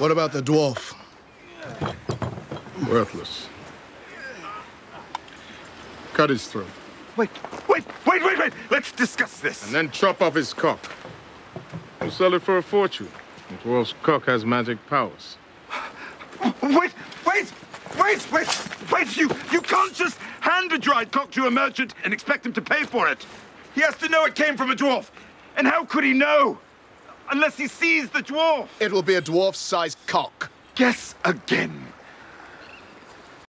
What about the dwarf? Worthless. Cut his throat. Wait, wait, wait, wait, wait! Let's discuss this! And then chop off his cock. We'll sell it for a fortune. The dwarf's cock has magic powers. Wait, wait, wait, wait, wait! You, you can't just hand a dried cock to a merchant and expect him to pay for it. He has to know it came from a dwarf. And how could he know? Unless he sees the dwarf. It will be a dwarf-sized cock. Guess again.